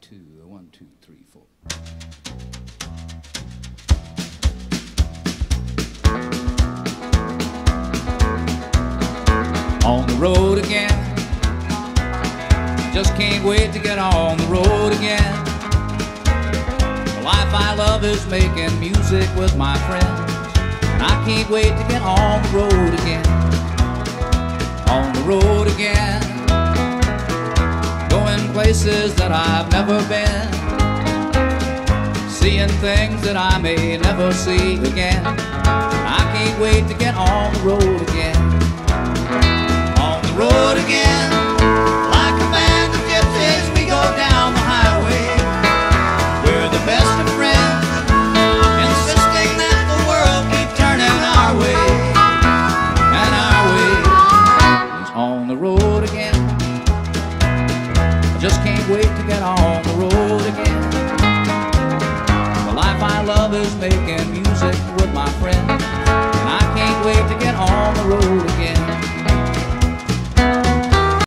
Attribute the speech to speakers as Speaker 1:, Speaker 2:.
Speaker 1: two, one, two, three, four. On the road again. Just can't wait to get on the road again. The life I love is making music with my friends. And I can't wait to get on the road again. Places that I've never been. Seeing things that I may never see again. I can't wait to get on the road again. On the road again. Like a band of gypsies, we go down the highway. We're the best of friends. Insisting that the world keep turning our way. And our way is on the road again. Wait to get on the road again. The life I love is making music with my friends.